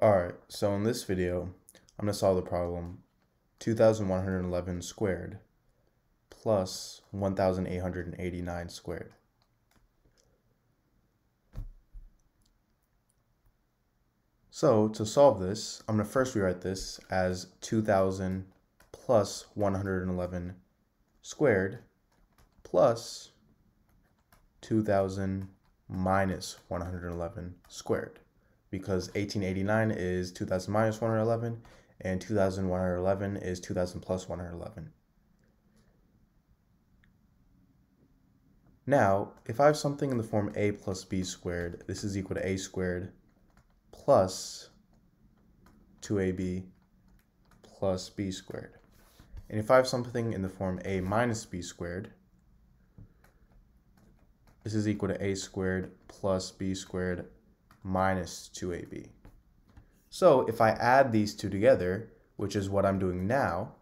Alright, so in this video, I'm going to solve the problem 2111 squared plus 1889 squared. So to solve this, I'm going to first rewrite this as 2000 plus 111 squared plus 2000 minus 111 squared because 1889 is 2000 minus 111 and 2111 is 2000 plus 111. Now, if I have something in the form a plus b squared, this is equal to a squared plus 2ab plus b squared. And if I have something in the form a minus b squared, this is equal to a squared plus b squared minus 2ab. So if I add these two together, which is what I'm doing now,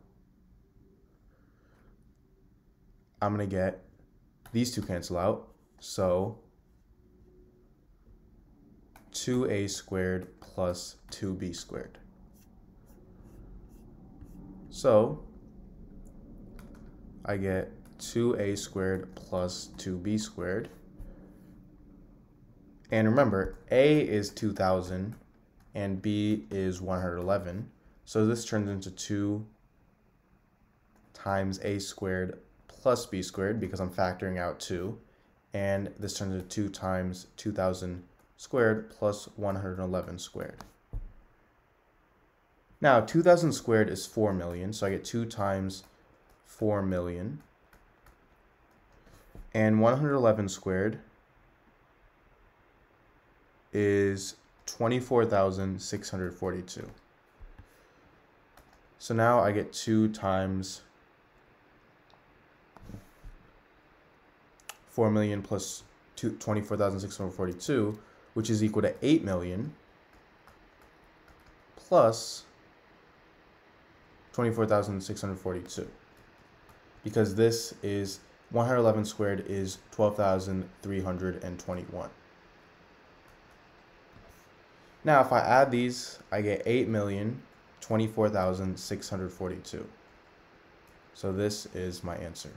I'm going to get these two cancel out. So 2a squared plus 2b squared. So I get 2a squared plus 2b squared and remember, A is 2000 and B is 111. So this turns into 2 times A squared plus B squared because I'm factoring out 2. And this turns into 2 times 2000 squared plus 111 squared. Now, 2000 squared is 4 million, so I get 2 times 4 million. And 111 squared is 24,642. So now I get 2 times 4 million plus 24,642, which is equal to 8 million plus 24,642. Because this is 111 squared is 12,321. Now, if I add these, I get 8,024,642. So this is my answer.